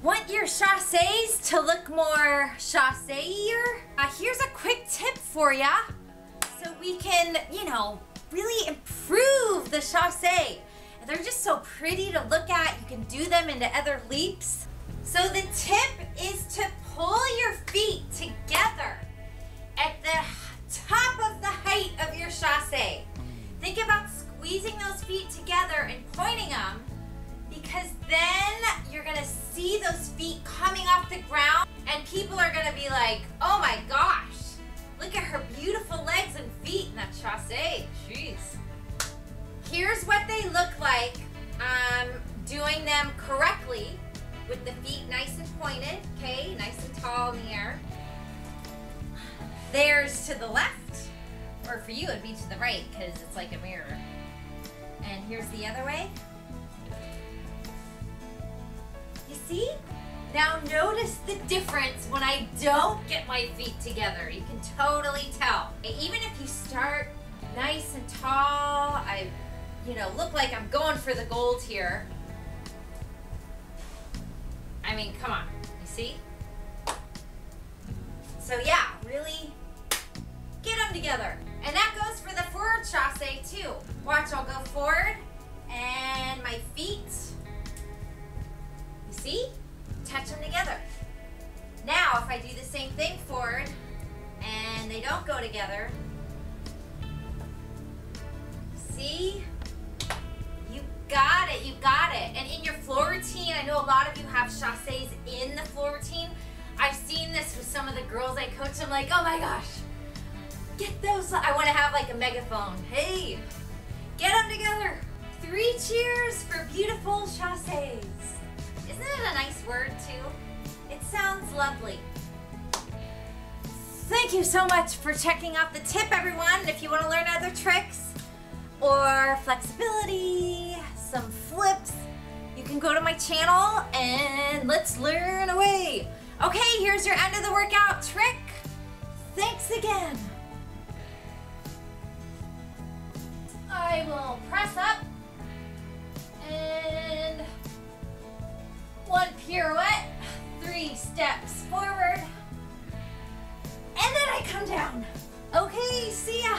Want your chasses to look more chassé-ier? Uh, here's a quick tip for ya, so we can, you know, really improve the chassé. They're just so pretty to look at. You can do them into other leaps. So the tip is to pull your feet together at the top of the height of your chassé. Think about squeezing those feet together and pointing them because then see those feet coming off the ground and people are gonna be like, oh my gosh, look at her beautiful legs and feet in that chassé. Jeez. Here's what they look like um, doing them correctly with the feet nice and pointed, okay, nice and tall in the air. There's to the left, or for you it'd be to the right because it's like a mirror. And here's the other way. See? Now notice the difference when I don't get my feet together. You can totally tell. Even if you start nice and tall, I, you know, look like I'm going for the gold here. I mean, come on, you see? So yeah, really get them together. And that goes for the forward chasse too. Watch, I'll go forward do the same thing forward and they don't go together, see? You got it, you got it. And in your floor routine, I know a lot of you have chasses in the floor routine. I've seen this with some of the girls I coach. I'm like, oh my gosh, get those. I want to have like a megaphone. Hey, get them together. Three cheers for beautiful chasses. Isn't it a nice word too? It sounds lovely. Thank you so much for checking out the tip, everyone. If you want to learn other tricks or flexibility, some flips, you can go to my channel and let's learn away. Okay, here's your end of the workout trick. Thanks again. I will press up and one pirouette, three steps down. Okay, see ya.